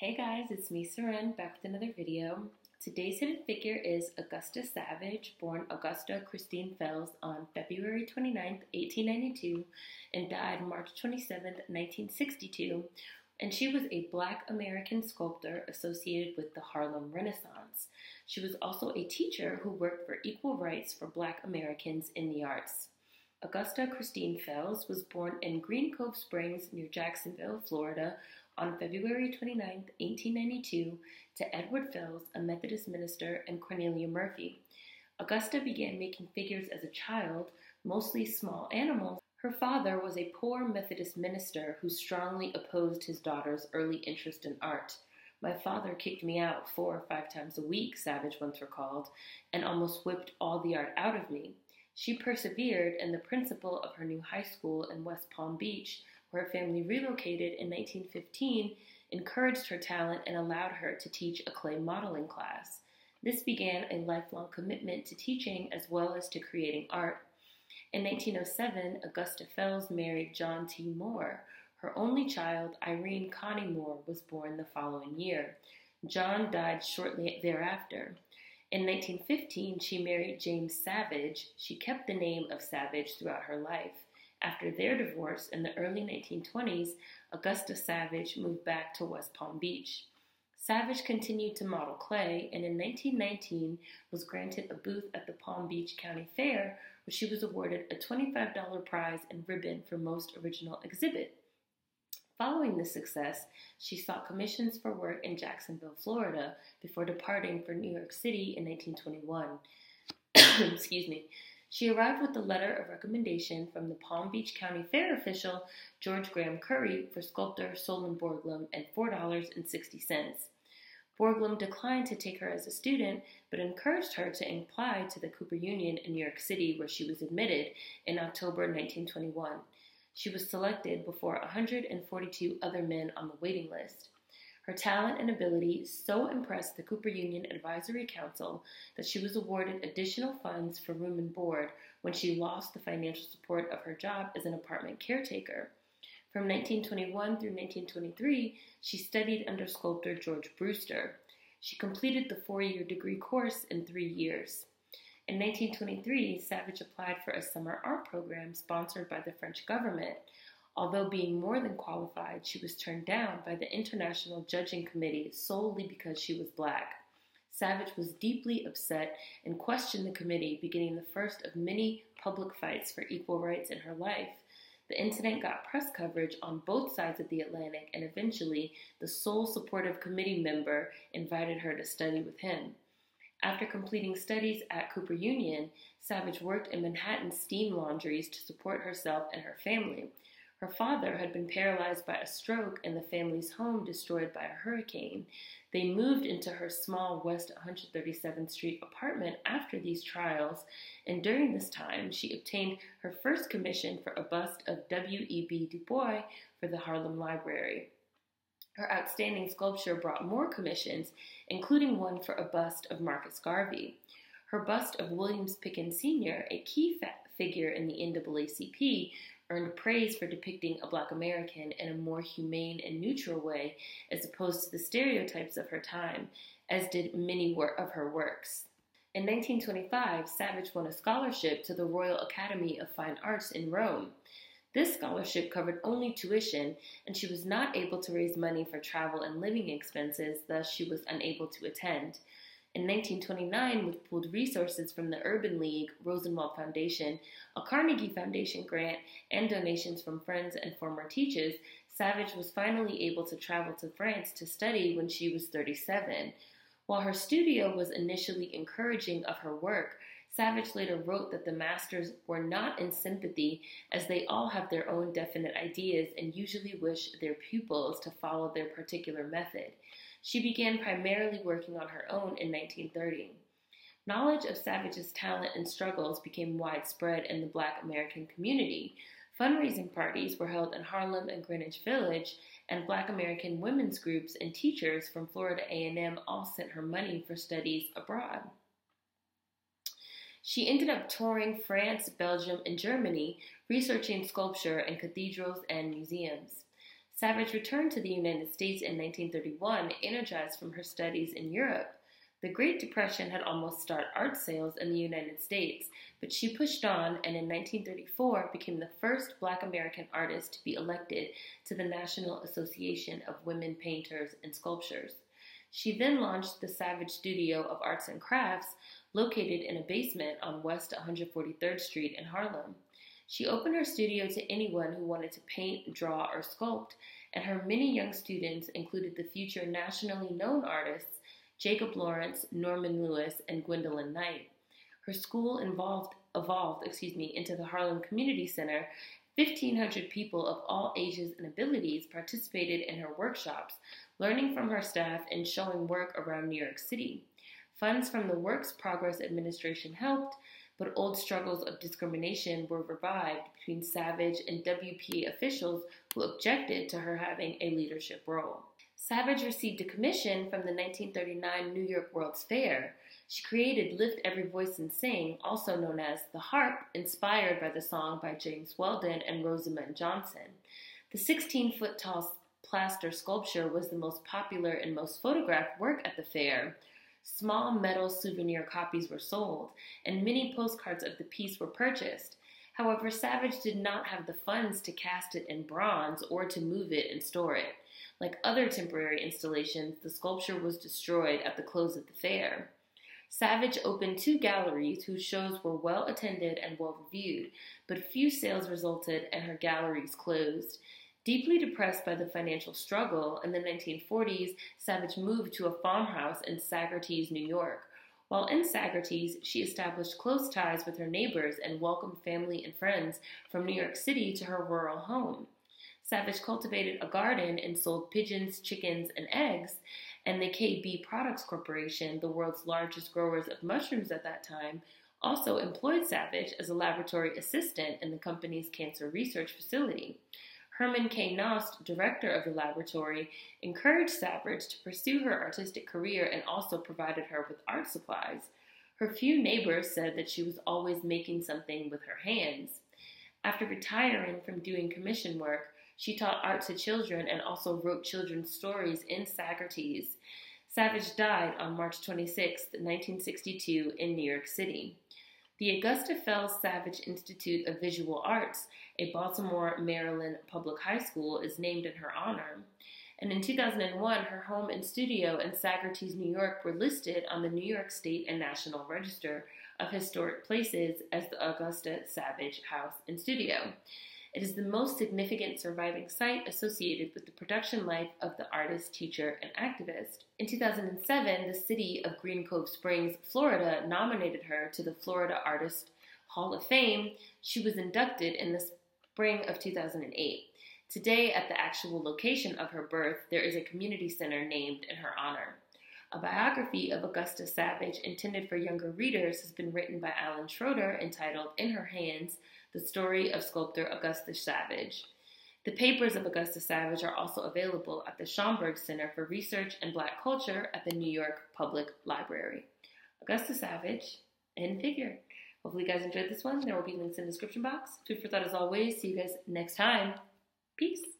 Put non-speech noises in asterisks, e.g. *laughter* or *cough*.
Hey guys, it's me, Seren, back with another video. Today's hidden figure is Augusta Savage, born Augusta Christine Fells on February 29, 1892, and died March 27, 1962. And she was a black American sculptor associated with the Harlem Renaissance. She was also a teacher who worked for equal rights for black Americans in the arts. Augusta Christine Fells was born in Green Cove Springs near Jacksonville, Florida, on February 29, 1892, to Edward Fells, a Methodist minister, and Cornelia Murphy. Augusta began making figures as a child, mostly small animals. Her father was a poor Methodist minister who strongly opposed his daughter's early interest in art. My father kicked me out four or five times a week, Savage once recalled, and almost whipped all the art out of me. She persevered, and the principal of her new high school in West Palm Beach where her family relocated in 1915, encouraged her talent and allowed her to teach a clay modeling class. This began a lifelong commitment to teaching as well as to creating art. In 1907, Augusta Fells married John T. Moore. Her only child, Irene Connie Moore, was born the following year. John died shortly thereafter. In 1915, she married James Savage. She kept the name of Savage throughout her life. After their divorce in the early 1920s, Augusta Savage moved back to West Palm Beach. Savage continued to model clay and in 1919 was granted a booth at the Palm Beach County Fair where she was awarded a $25 prize and ribbon for most original exhibit. Following this success, she sought commissions for work in Jacksonville, Florida, before departing for New York City in 1921. *coughs* Excuse me. She arrived with a letter of recommendation from the Palm Beach County Fair official George Graham Curry for sculptor Solon Borglum and $4.60. Borglum declined to take her as a student, but encouraged her to apply to the Cooper Union in New York City, where she was admitted in October 1921. She was selected before 142 other men on the waiting list. Her talent and ability so impressed the Cooper Union Advisory Council that she was awarded additional funds for room and board when she lost the financial support of her job as an apartment caretaker. From 1921 through 1923, she studied under sculptor George Brewster. She completed the four year degree course in three years. In 1923, Savage applied for a summer art program sponsored by the French government. Although being more than qualified, she was turned down by the International Judging Committee solely because she was black. Savage was deeply upset and questioned the committee, beginning the first of many public fights for equal rights in her life. The incident got press coverage on both sides of the Atlantic, and eventually, the sole supportive committee member invited her to study with him. After completing studies at Cooper Union, Savage worked in Manhattan steam laundries to support herself and her family. Her father had been paralyzed by a stroke and the family's home destroyed by a hurricane. They moved into her small West 137th Street apartment after these trials, and during this time, she obtained her first commission for a bust of W.E.B. Du Bois for the Harlem Library. Her outstanding sculpture brought more commissions, including one for a bust of Marcus Garvey. Her bust of Williams Pickens Sr., a key figure in the NAACP, earned praise for depicting a black American in a more humane and neutral way as opposed to the stereotypes of her time, as did many of her works. In 1925, Savage won a scholarship to the Royal Academy of Fine Arts in Rome. This scholarship covered only tuition, and she was not able to raise money for travel and living expenses, thus, she was unable to attend. In 1929, with pooled resources from the Urban League, Rosenwald Foundation, a Carnegie Foundation grant, and donations from friends and former teachers, Savage was finally able to travel to France to study when she was 37. While her studio was initially encouraging of her work, Savage later wrote that the masters were not in sympathy as they all have their own definite ideas and usually wish their pupils to follow their particular method. She began primarily working on her own in 1930. Knowledge of Savage's talent and struggles became widespread in the black American community. Fundraising parties were held in Harlem and Greenwich Village, and black American women's groups and teachers from Florida A&M all sent her money for studies abroad. She ended up touring France, Belgium, and Germany, researching sculpture in cathedrals and museums. Savage returned to the United States in 1931, energized from her studies in Europe. The Great Depression had almost stopped art sales in the United States, but she pushed on and in 1934 became the first black American artist to be elected to the National Association of Women Painters and Sculptors. She then launched the Savage Studio of Arts and Crafts, located in a basement on West 143rd Street in Harlem. She opened her studio to anyone who wanted to paint, draw, or sculpt, and her many young students included the future nationally known artists Jacob Lawrence, Norman Lewis, and Gwendolyn Knight. Her school involved, evolved excuse me, into the Harlem Community Center. 1,500 people of all ages and abilities participated in her workshops, learning from her staff and showing work around New York City. Funds from the Works Progress Administration helped, but old struggles of discrimination were revived between Savage and WPA officials who objected to her having a leadership role. Savage received a commission from the 1939 New York World's Fair. She created Lift Every Voice and Sing, also known as The Harp, inspired by the song by James Weldon and Rosamond Johnson. The 16 foot tall plaster sculpture was the most popular and most photographed work at the fair. Small metal souvenir copies were sold, and many postcards of the piece were purchased. However, Savage did not have the funds to cast it in bronze or to move it and store it. Like other temporary installations, the sculpture was destroyed at the close of the fair. Savage opened two galleries whose shows were well attended and well reviewed, but few sales resulted and her galleries closed. Deeply depressed by the financial struggle, in the 1940s, Savage moved to a farmhouse in Saugerties, New York. While in Saugerties, she established close ties with her neighbors and welcomed family and friends from New York City to her rural home. Savage cultivated a garden and sold pigeons, chickens, and eggs, and the KB Products Corporation, the world's largest growers of mushrooms at that time, also employed Savage as a laboratory assistant in the company's cancer research facility. Herman K. Knaust, director of the laboratory, encouraged Savage to pursue her artistic career and also provided her with art supplies. Her few neighbors said that she was always making something with her hands. After retiring from doing commission work, she taught art to children and also wrote children's stories in Saugerties. Savage died on March 26, 1962, in New York City. The Augusta Fells Savage Institute of Visual Arts, a Baltimore, Maryland public high school, is named in her honor. And in 2001, her home and studio in Saugerties, New York were listed on the New York State and National Register of Historic Places as the Augusta Savage House and Studio. It is the most significant surviving site associated with the production life of the artist, teacher, and activist. In 2007, the city of Green Cove Springs, Florida, nominated her to the Florida Artist Hall of Fame. She was inducted in the spring of 2008. Today, at the actual location of her birth, there is a community center named in her honor. A biography of Augusta Savage intended for younger readers has been written by Alan Schroeder entitled In Her Hands The Story of Sculptor Augustus Savage. The papers of Augustus Savage are also available at the Schomburg Center for Research and Black Culture at the New York Public Library. Augustus Savage in figure. Hopefully, you guys enjoyed this one. There will be links in the description box. Food for thought as always. See you guys next time. Peace.